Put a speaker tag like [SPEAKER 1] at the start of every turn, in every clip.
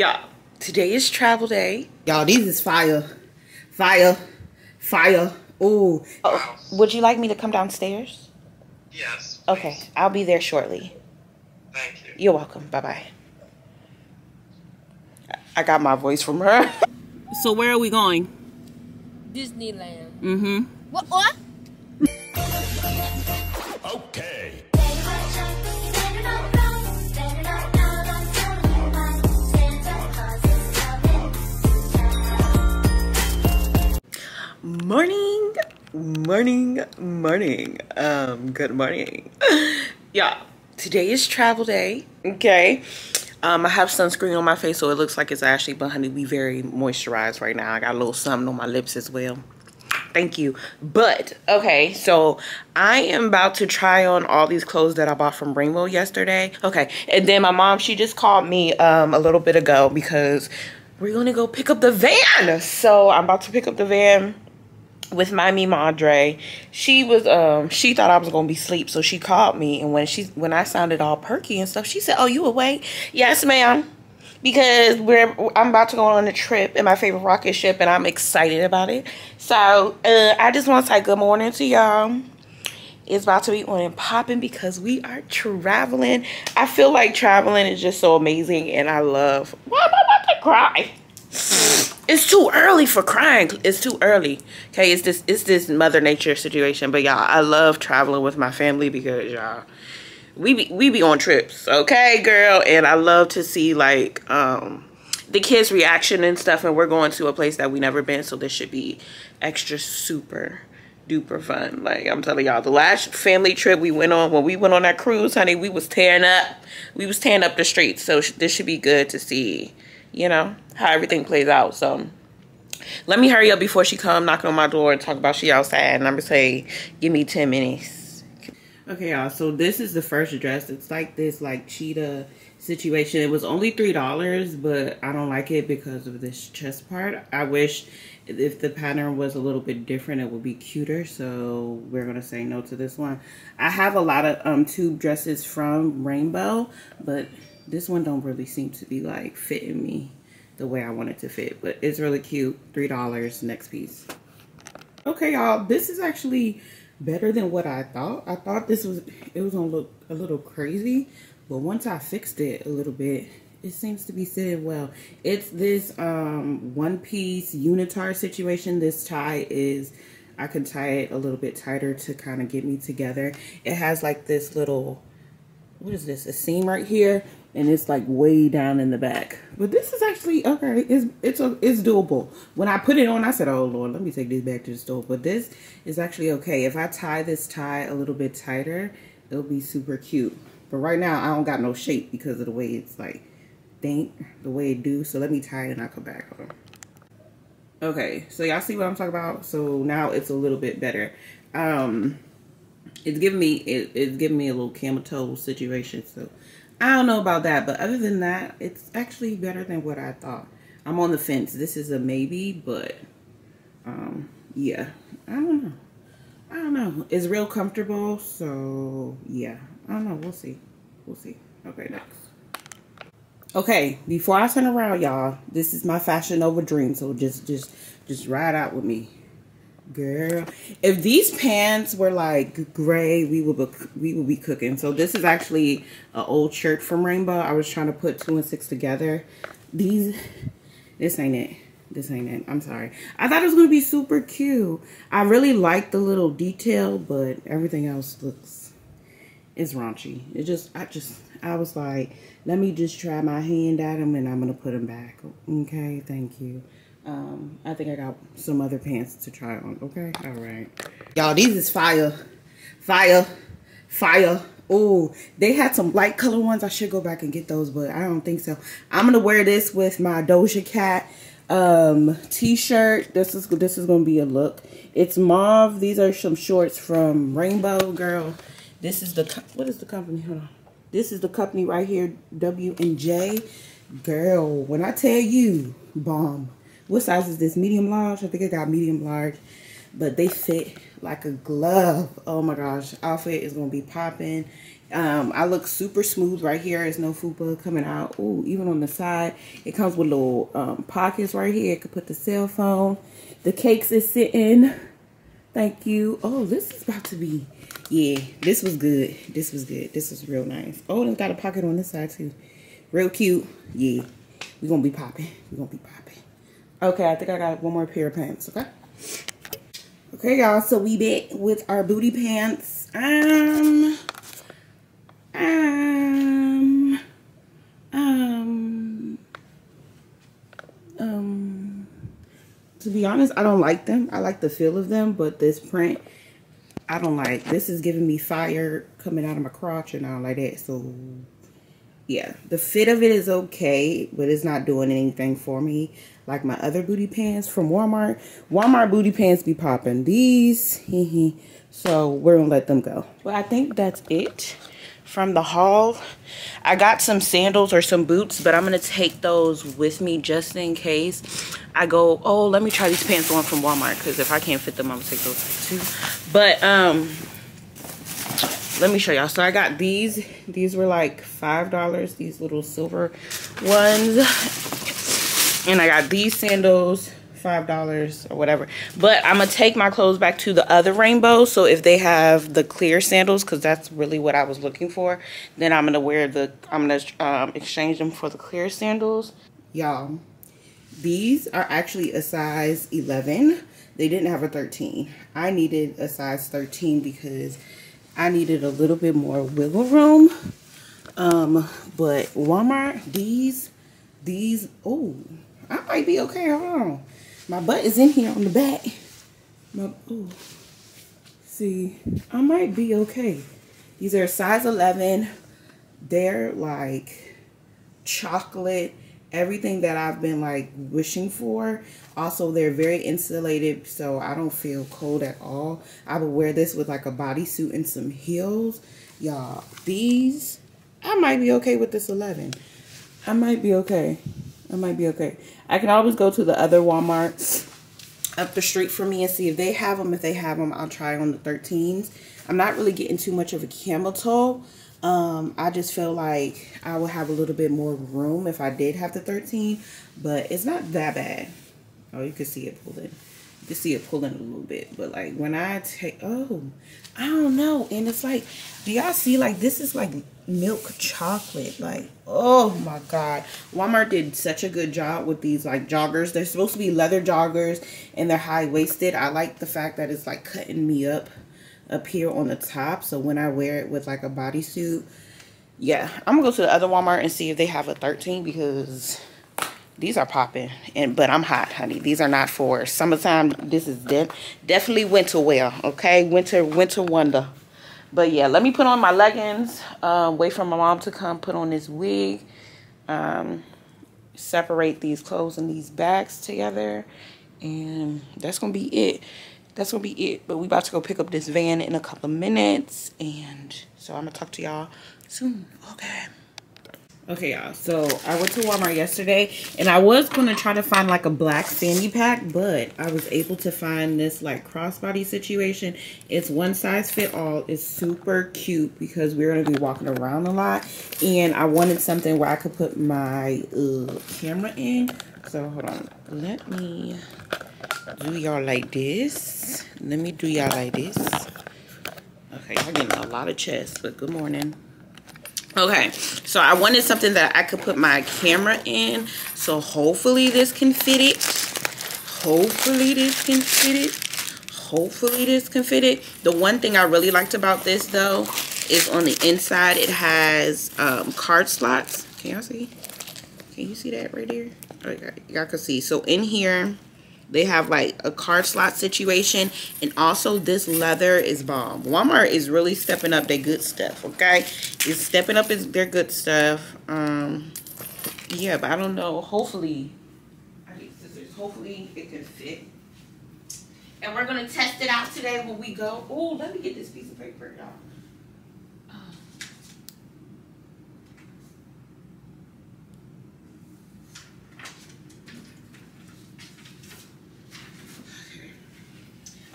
[SPEAKER 1] Y'all, today is travel day.
[SPEAKER 2] Y'all, these is fire. Fire. Fire. Ooh.
[SPEAKER 1] Oh, would you like me to come downstairs?
[SPEAKER 3] Yes.
[SPEAKER 1] Okay, I'll be there shortly.
[SPEAKER 3] Thank you.
[SPEAKER 1] You're welcome. Bye bye. I got my voice from her. So where are we going?
[SPEAKER 4] Disneyland.
[SPEAKER 1] Mm-hmm.
[SPEAKER 4] What? What?
[SPEAKER 1] Morning, morning, morning. Um, good morning. Yeah, today is travel day. Okay. Um, I have sunscreen on my face, so it looks like it's actually, but honey, we very moisturized right now. I got a little something on my lips as well. Thank you. But, okay, so I am about to try on all these clothes that I bought from Rainbow yesterday. Okay, and then my mom, she just called me um, a little bit ago because we're going to go pick up the van. So I'm about to pick up the van with my me Madre. She was um she thought I was gonna be asleep, so she called me and when she when I sounded all perky and stuff, she said, Oh, you awake? Yes, ma'am. Because we're I'm about to go on a trip in my favorite rocket ship and I'm excited about it. So uh I just want to say good morning to y'all. It's about to be on and popping because we are traveling. I feel like traveling is just so amazing and I love why am I about to cry? It's too early for crying. It's too early. Okay, it's this it's this mother nature situation. But y'all, I love traveling with my family because y'all we be we be on trips, okay, girl? And I love to see like um the kids' reaction and stuff and we're going to a place that we never been, so this should be extra super duper fun. Like I'm telling y'all, the last family trip we went on when we went on that cruise, honey, we was tearing up. We was tearing up the streets. So this should be good to see you know, how everything plays out. So let me hurry up before she come knocking on my door and talk about she outside. And I'm gonna say, give me 10 minutes. Okay, y'all. So this is the first dress. It's like this like cheetah situation. It was only three dollars, but I don't like it because of this chest part. I wish if the pattern was a little bit different, it would be cuter. So we're gonna say no to this one. I have a lot of um tube dresses from Rainbow, but this one don't really seem to be like fitting me the way I want it to fit, but it's really cute. $3 next piece. Okay, y'all, this is actually better than what I thought. I thought this was, it was gonna look a little crazy, but once I fixed it a little bit, it seems to be sitting well. It's this um, one piece unitard situation. This tie is, I can tie it a little bit tighter to kind of get me together. It has like this little, what is this, a seam right here and it's like way down in the back. But this is actually okay. It's it's a, it's doable. When I put it on, I said, "Oh Lord, let me take this back to the store." But this is actually okay. If I tie this tie a little bit tighter, it'll be super cute. But right now, I don't got no shape because of the way it's like think the way it do. So let me tie it and I'll come back. Okay, so y'all see what I'm talking about? So now it's a little bit better. Um, it's giving me it, it's giving me a little camel toe situation. So I don't know about that, but other than that, it's actually better than what I thought. I'm on the fence. This is a maybe, but um, yeah, I don't know. I don't know. It's real comfortable, so yeah. I don't know. We'll see. We'll see. Okay, next. Okay, before I turn around, y'all, this is my Fashion Nova dream, so just just just ride out with me. Girl, if these pants were like gray, we would be, we would be cooking. So this is actually an old shirt from Rainbow. I was trying to put two and six together. These, this ain't it. This ain't it. I'm sorry. I thought it was gonna be super cute. I really like the little detail, but everything else looks is raunchy. It just, I just, I was like, let me just try my hand at them, and I'm gonna put them back. Okay, thank you. Um, I think I got some other pants to try on. Okay, all right.
[SPEAKER 2] Y'all, these is fire. Fire. Fire. Oh, they had some light color ones. I should go back and get those, but I don't think so. I'm going to wear this with my Doja Cat um, t-shirt. This is this is going to be a look. It's mauve. These are some shorts from Rainbow Girl. This is the, what is the company? Hold on. This is the company right here, W&J. Girl, when I tell you, bomb. What size is this? Medium large? I think I got medium large. But they fit like a glove. Oh my gosh. Outfit is going to be popping.
[SPEAKER 1] Um, I look super smooth right here. There's no fupa coming out. Ooh, even on the side. It comes with little um, pockets right here. It could put the cell phone. The cakes is sitting. Thank you. Oh, this is about to be, yeah, this was good. This was good. This was real nice. Oh, it's got a pocket on this side too. Real cute. Yeah, we're gonna be popping. We're gonna be popping. Okay, I think I got one more pair of pants, okay? Okay, y'all, so we back with our booty pants. Um, um, um, um, to be honest, I don't like them. I like the feel of them, but this print, I don't like. This is giving me fire coming out of my crotch and all like that. So, yeah, the fit of it is okay, but it's not doing anything for me like my other booty pants from Walmart. Walmart booty pants be popping. These, so we're gonna let them go. Well, I think that's it from the haul. I got some sandals or some boots, but I'm going to take those with me just in case I go, oh, let me try these pants on from Walmart because if I can't fit them, I'm going to take those too. But um, let me show y'all. So I got these. These were like $5, these little silver ones. And I got these sandals five dollars or whatever but i'm gonna take my clothes back to the other rainbow so if they have the clear sandals because that's really what i was looking for then i'm gonna wear the i'm gonna um, exchange them for the clear sandals y'all these are actually a size 11 they didn't have a 13 i needed a size 13 because i needed a little bit more wiggle room um but walmart these these oh I might be okay. Hold on. My butt is in here on the back. My, ooh. See, I might be okay. These are size 11. They're like chocolate, everything that I've been like wishing for. Also, they're very insulated, so I don't feel cold at all. I would wear this with like a bodysuit and some heels. Y'all, these, I might be okay with this 11. I might be okay. I might be okay. I can always go to the other Walmarts up the street from me and see if they have them. If they have them, I'll try on the 13s. I'm not really getting too much of a camel toe. Um, I just feel like I would have a little bit more room if I did have the 13, but it's not that bad. Oh, you can see it pulling. You can see it pulling a little bit, but like when I take, oh, I don't know. And it's like, do y'all see like this is like milk chocolate. Like, oh my God. Walmart did such a good job with these like joggers. They're supposed to be leather joggers and they're high-waisted. I like the fact that it's like cutting me up up here on the top. So when I wear it with like a bodysuit, yeah. I'm gonna go to the other Walmart and see if they have a 13 because these are popping and but i'm hot honey these are not for summertime this is de definitely winter wear okay winter winter wonder but yeah, let me put on my leggings. Uh, wait for my mom to come put on this wig. Um, separate these clothes and these bags together. And that's going to be it. That's to be it. But we about to go pick up this van in a couple of minutes. And so I'm to talk to y'all soon. Okay. Okay, y'all. So I went to Walmart yesterday, and I was gonna try to find like a black fanny pack, but I was able to find this like crossbody situation. It's one size fit all. It's super cute because we're gonna be walking around a lot, and I wanted something where I could put my uh, camera in. So hold on. Let me do y'all like this. Let me do y'all like this. Okay, y'all getting a lot of chest, but good morning. Okay, so I wanted something that I could put my camera in. So hopefully this can fit it. Hopefully this can fit it. Hopefully this can fit it. The one thing I really liked about this though is on the inside it has um, card slots. Can y'all see? Can you see that right there? Y'all can see. So in here they have like a card slot situation. And also this leather is bomb. Walmart is really stepping up their good stuff, okay? It's stepping up their good stuff. Um, yeah, but I don't know. Hopefully, I need scissors. Hopefully it can fit. And we're going to test it out today when we go. Oh, let me get this piece of paper, y'all.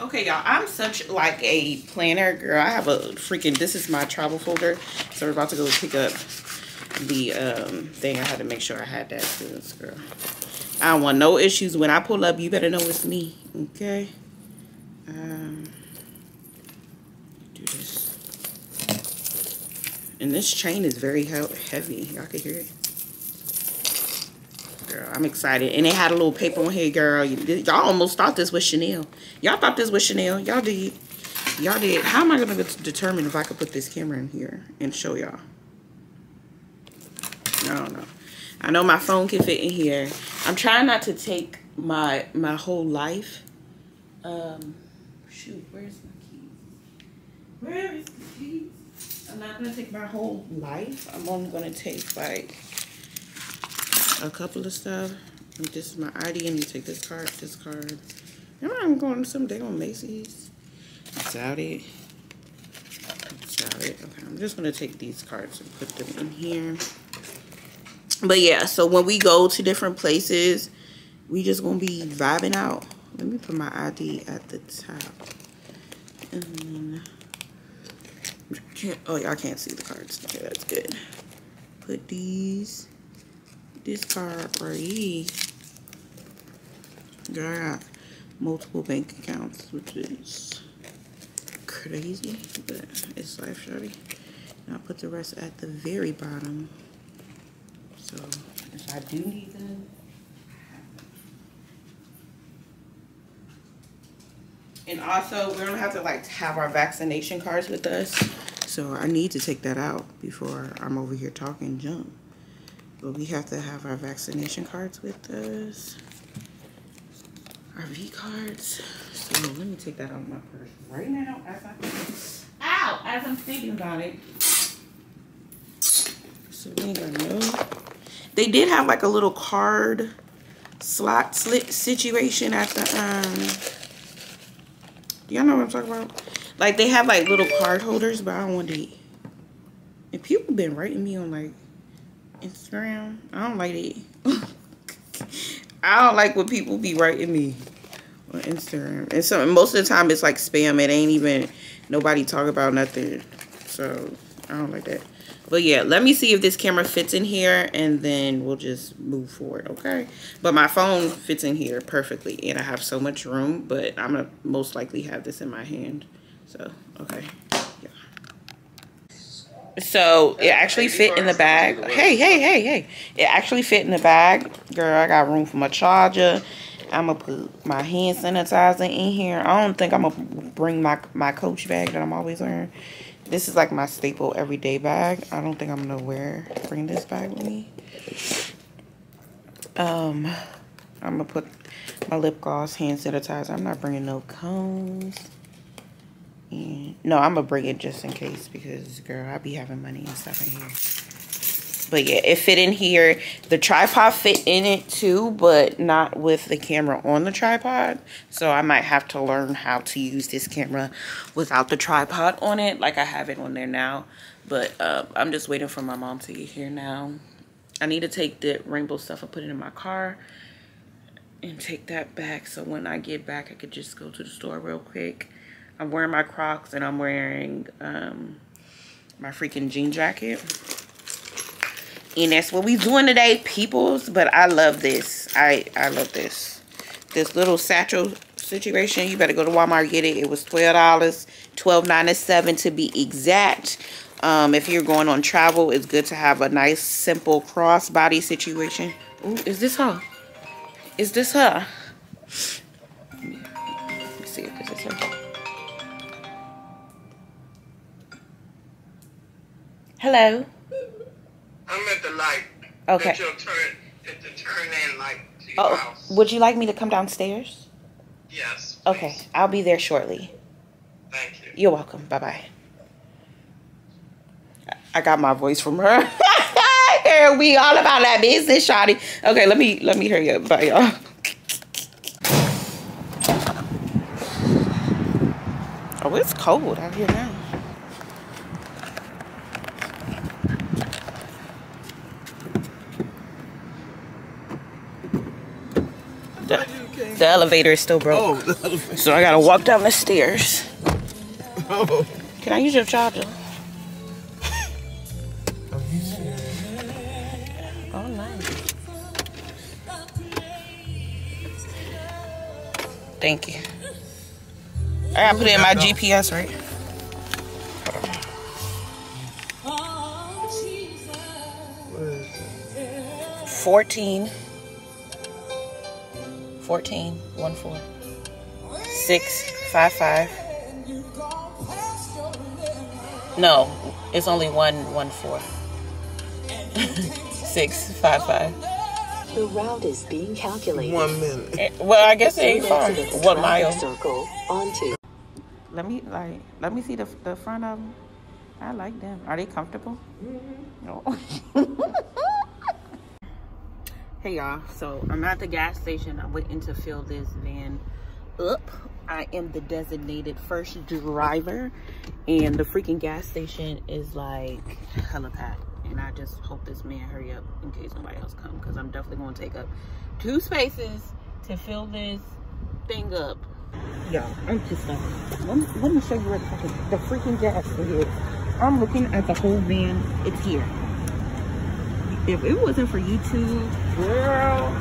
[SPEAKER 1] Okay, y'all, I'm such like a planner girl. I have a freaking, this is my travel folder. So we're about to go pick up the um, thing. I had to make sure I had that this girl. I don't want no issues. When I pull up, you better know it's me, okay? Um, do this. And this chain is very he heavy. Y'all can hear it. Girl, I'm excited. And it had a little paper on here, girl. Y'all almost thought this was Chanel. Y'all thought this was Chanel. Y'all did. Y'all did. How am I going to determine if I could put this camera in here and show y'all? I don't know. I know my phone can fit in here. I'm trying not to take my my whole life. Um, shoot, where's my keys? Where is the keys? I'm not going to take my whole life. I'm only going to take like a couple of stuff. This is my ID. I need to take this card, this card. Remember I'm going some day on Macy's. Doubt it. Doubt it. Okay, I'm just going to take these cards and put them in here. But yeah, so when we go to different places, we just going to be vibing out. Let me put my ID at the top. And then, oh, y'all can't see the cards. Okay, that's good. Put these this card right here. Got multiple bank accounts, which is crazy, but it's life shorty. And I'll put the rest at the very bottom. So if I do need them, And also, we don't have to like have our vaccination cards with us. So I need to take that out before I'm over here talking junk. But we have to have our vaccination cards with us. Our V cards. So let me take that out of my purse right now as I Ow! As I'm thinking about it. So we ain't got no. They did have like a little card slot slit situation at the um do y'all know what I'm talking about? Like they have like little card holders, but I don't want to and people been writing me on like Instagram. I don't like it. I don't like when people be writing me on Instagram. And so most of the time it's like spam. It ain't even nobody talk about nothing. So I don't like that. But yeah, let me see if this camera fits in here and then we'll just move forward, okay? But my phone fits in here perfectly and I have so much room, but I'm gonna most likely have this in my hand. So, okay so it actually fit in the bag. Hey, hey, hey, hey. It actually fit in the bag. Girl, I got room for my charger. I'm going to put my hand sanitizer in here. I don't think I'm going to bring my, my Coach bag that I'm always wearing. This is like my staple everyday bag. I don't think I'm going to wear, bring this bag with me. Um, I'm going to put my lip gloss, hand sanitizer. I'm not bringing no cones. And no, I'm gonna bring it just in case because girl, I be having money and stuff in here. But yeah, it fit in here. The tripod fit in it too, but not with the camera on the tripod. So I might have to learn how to use this camera without the tripod on it, like I have it on there now. But uh, I'm just waiting for my mom to get here now. I need to take the rainbow stuff and put it in my car and take that back. So when I get back, I could just go to the store real quick I'm wearing my Crocs and I'm wearing um, my freaking jean jacket. And that's what we doing today, peoples. But I love this. I, I love this. This little satchel situation. You better go to Walmart get it. It was $12. $12.97 to be exact. Um, if you're going on travel, it's good to have a nice, simple crossbody situation. Ooh, is this her? Is this her? Hello.
[SPEAKER 3] I'm at the light.
[SPEAKER 1] Okay.
[SPEAKER 3] At your turn, at the turn in light to your
[SPEAKER 1] oh,
[SPEAKER 3] house.
[SPEAKER 1] would you like me to come downstairs?
[SPEAKER 3] Yes.
[SPEAKER 1] Okay. I'll be there shortly.
[SPEAKER 3] Thank you.
[SPEAKER 1] You're welcome. Bye bye. I got my voice from her. Here we all about that business, Shotty. Okay, let me let me hear you. Bye, y'all. Oh, it's cold out here now. The elevator is still broke.
[SPEAKER 5] Oh, the.
[SPEAKER 1] So I gotta walk down the stairs.
[SPEAKER 5] Oh.
[SPEAKER 1] Can I use your charger? Oh, nice. Thank you. I gotta put it in my GPS, right? 14 14 1 4 6 5 5 no it's only one one four. Six five five.
[SPEAKER 6] The route is being calculated.
[SPEAKER 5] One minute.
[SPEAKER 1] Eh, well i guess it ain't far.
[SPEAKER 6] Exit the
[SPEAKER 1] one
[SPEAKER 6] traffic
[SPEAKER 1] mile?
[SPEAKER 6] Circle onto.
[SPEAKER 1] let me like let me see the, the front of them i like them. Are they comfortable? No hey y'all so i'm at the gas station i'm waiting to fill this van up i am the designated first driver and the freaking gas station is like hella packed and i just hope this man hurry up in case nobody else come because i'm definitely going to take up two spaces to fill this thing up Y'all, I'm just like, let me, let me show you the freaking gas is. I'm looking at the whole van. It's here. If it wasn't for YouTube, girl,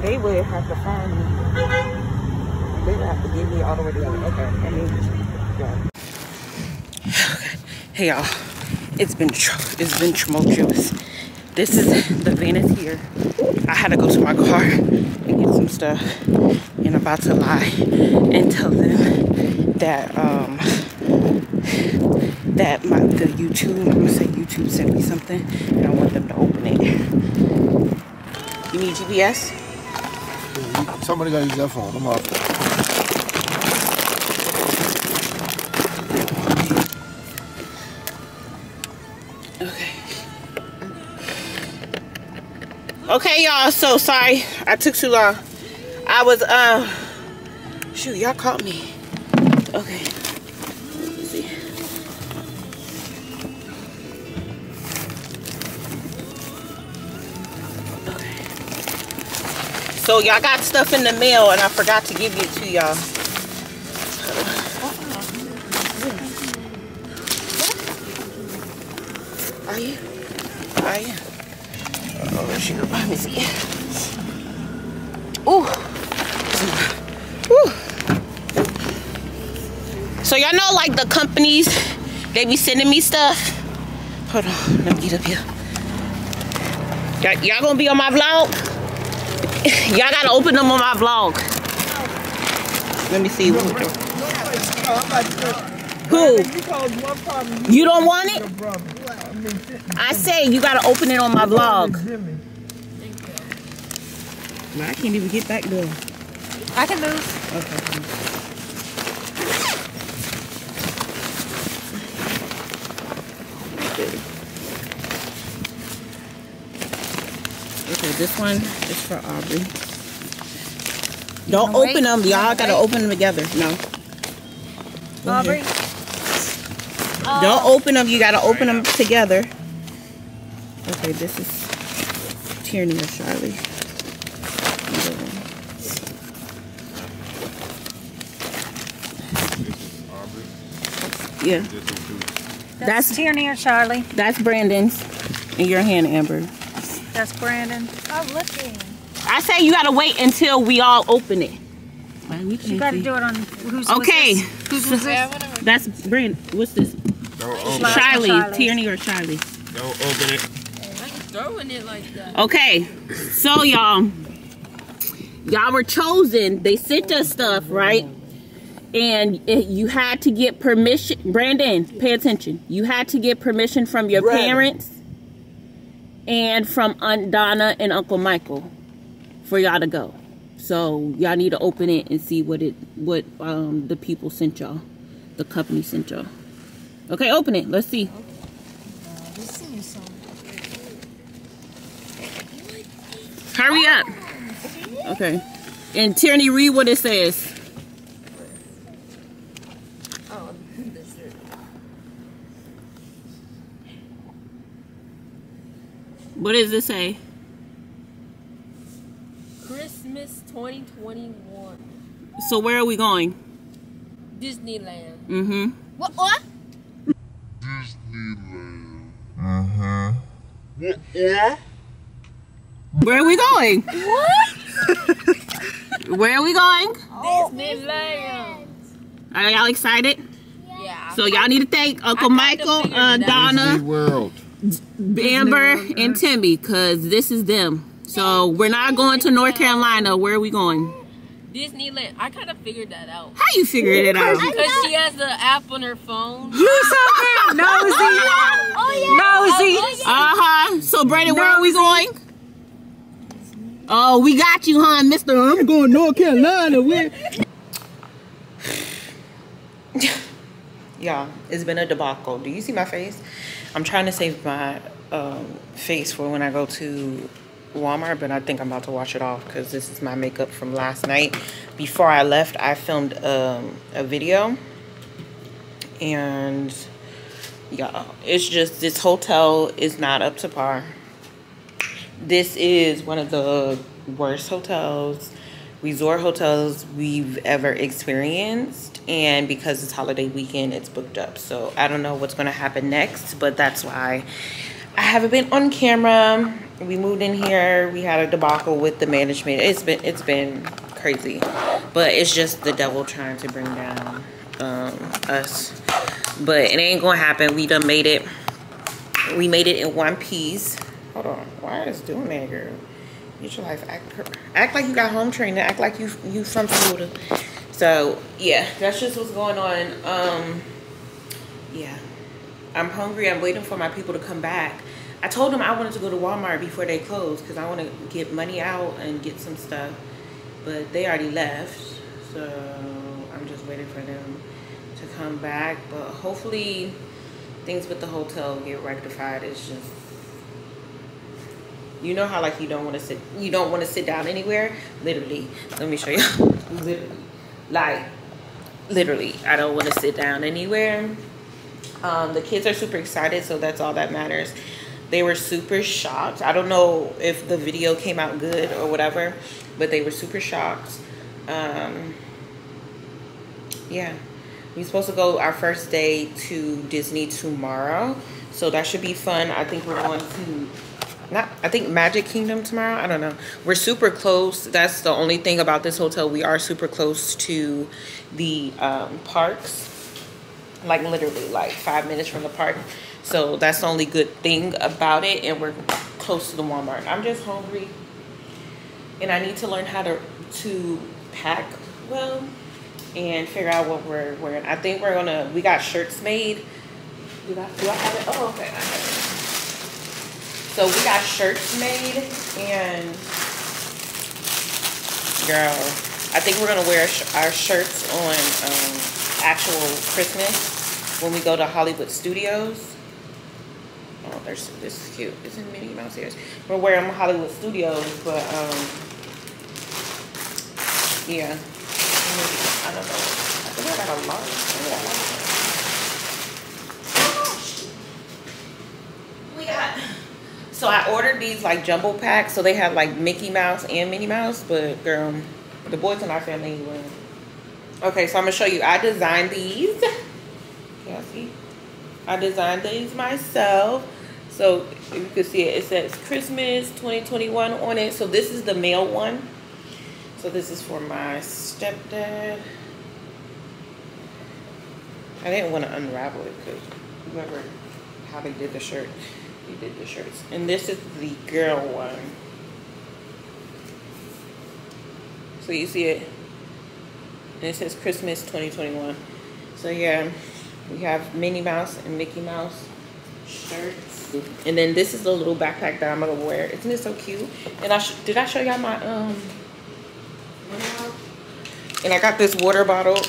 [SPEAKER 1] they would have to find me. They would have to get me all the way together. Okay, I mean, yeah. Hey y'all, it's been it's been tumultuous. This is the van here. I had to go to my car and get some stuff, and I'm about to lie and tell them that um that my the YouTube I'm gonna say YouTube sent me something and I want them to it. You need GPS?
[SPEAKER 5] Somebody gotta use that phone. I'm off.
[SPEAKER 1] Okay. Okay, y'all. So sorry I took too long. I was uh shoot, y'all caught me. So y'all got stuff in the mail and I forgot to give it to y'all. Are you? Are you? Oh, sugar let me. Ooh. Ooh. So y'all know like the companies, they be sending me stuff. Hold on, let me get up here. Y'all gonna be on my vlog? Y'all gotta open them on my vlog. Let me see. Who? You don't want it? I say you gotta open it on my vlog. I can't even get back there.
[SPEAKER 4] I can move.
[SPEAKER 1] Okay. This one is for Aubrey. Don't open
[SPEAKER 4] wait?
[SPEAKER 1] them. Y'all gotta
[SPEAKER 4] wait?
[SPEAKER 1] open them together. No. Go ahead.
[SPEAKER 4] Aubrey.
[SPEAKER 1] Don't um, open them. You gotta open them together. Okay, this is Tierney or Charlie. Yeah,
[SPEAKER 4] That's, Tierney or Charlie.
[SPEAKER 1] that's Brandon's in your hand, Amber.
[SPEAKER 4] That's Brandon. Oh, looking.
[SPEAKER 1] I say you gotta wait until we all open it.
[SPEAKER 4] You got to do it on who's
[SPEAKER 1] Okay.
[SPEAKER 4] Was this? Whose this?
[SPEAKER 1] That's Brandon. What's this?
[SPEAKER 5] Don't open,
[SPEAKER 1] Charlie, Tierney or Charlie?
[SPEAKER 5] don't open it.
[SPEAKER 4] Throwing it like that.
[SPEAKER 1] Okay, so y'all, y'all were chosen. They sent us stuff, right? And it, you had to get permission. Brandon, pay attention. You had to get permission from your
[SPEAKER 5] Brandon.
[SPEAKER 1] parents and from Aunt Donna and Uncle Michael for y'all to go. So y'all need to open it and see what it what um the people sent y'all, the company sent y'all. Okay, open it. Let's see. Hurry up. Okay. And Tierney, read what it says. What does it say?
[SPEAKER 4] Christmas 2021.
[SPEAKER 1] So where are we going?
[SPEAKER 4] Disneyland.
[SPEAKER 1] Mm-hmm.
[SPEAKER 4] What? Disneyland. Mhm. What?
[SPEAKER 1] Where are we going? What? where are we going?
[SPEAKER 4] Disneyland.
[SPEAKER 1] Are y'all excited?
[SPEAKER 4] Yeah.
[SPEAKER 1] So y'all need to thank Uncle Michael,
[SPEAKER 4] figured
[SPEAKER 1] uh,
[SPEAKER 4] it out.
[SPEAKER 1] Donna,
[SPEAKER 5] World.
[SPEAKER 1] Amber, and Timmy, because this is them. So we're not going to North Carolina. Where are we going?
[SPEAKER 4] Disneyland. I kind of figured that out.
[SPEAKER 1] How you figured it out?
[SPEAKER 4] Because she has the app on her phone.
[SPEAKER 2] You so damn nosy. Nosy.
[SPEAKER 1] Uh-huh. So Brandon, where are we going? Oh, we got you, huh, Mister? I'm going North Carolina. Where? Y'all, it's been a debacle. Do you see my face? I'm trying to save my um, face for when I go to Walmart, but I think I'm about to wash it off because this is my makeup from last night. Before I left, I filmed um, a video, and yeah, it's just this hotel is not up to par. This is one of the worst hotels, resort hotels we've ever experienced. And because it's holiday weekend, it's booked up. So I don't know what's going to happen next, but that's why I haven't been on camera. We moved in here. We had a debacle with the management. It's been it's been crazy, but it's just the devil trying to bring down um, us. But it ain't gonna happen. We done made it. We made it in one piece. Hold on. Why is doing that, girl? Get your life. Act, act like you got home training. Act like you you from Florida. So yeah, that's just what's going on. Um, yeah, I'm hungry. I'm waiting for my people to come back. I told them I wanted to go to Walmart before they close because I want to get money out and get some stuff, but they already left. So I'm just waiting for them to come back. But hopefully things with the hotel get rectified. It's just you know how like you don't want to sit you don't want to sit down anywhere? Literally let me show you. Literally. Like literally i don't want to sit down anywhere. Um, the kids are super excited so that's all that matters. They were super shocked. I don't know if the video came out good or whatever but they were super shocked. Um, yeah. We're supposed to go our first day to disney tomorrow so that should be fun. I think we're going to not I think Magic Kingdom tomorrow. I don't know. We're super close. That's the only thing about this hotel. We are super close to the um, parks. Like literally like five minutes from the park. So that's the only good thing about it. And we're close to the Walmart. I'm just hungry. And I need to learn how to to pack well and figure out what we're wearing. I think we're gonna we got shirts made. Do I, do I have it? Oh okay. So we got shirts made and girl, I think we're gonna wear our shirts on um, actual Christmas when we go to Hollywood Studios. Oh, there's this is cute. It's in Minnie Mouse ears. We're wearing Hollywood Studios, but um, yeah. I don't know. I think I got a lot. I got a lot. We got. So I ordered these like jumbo packs, so they have like Mickey Mouse and Minnie Mouse, but girl, the boys in our family anyway. Okay, so I'm gonna show you. I designed these. Can you see? I designed these myself. So if you can see it, it says Christmas 2021 on it. So this is the male one. So this is for my stepdad. I didn't want to unravel it because remember how they did the shirt. He did the shirts. And this is the girl one. So you see it. And it says Christmas 2021. So yeah, we have Minnie Mouse and Mickey Mouse shirts. And then this is the little backpack that I'm gonna wear. Isn't it so cute? And I did I show y'all my um and I got this water bottle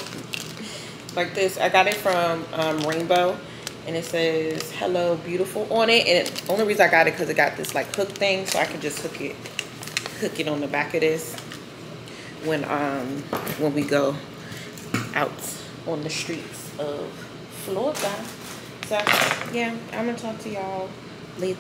[SPEAKER 1] like this. I got it from um, Rainbow and it says hello beautiful on it. And the only reason I got it because it got this like hook thing so I can just hook it hook it on the back of this when um when we go out on the streets of Florida. So yeah I'm gonna talk to y'all later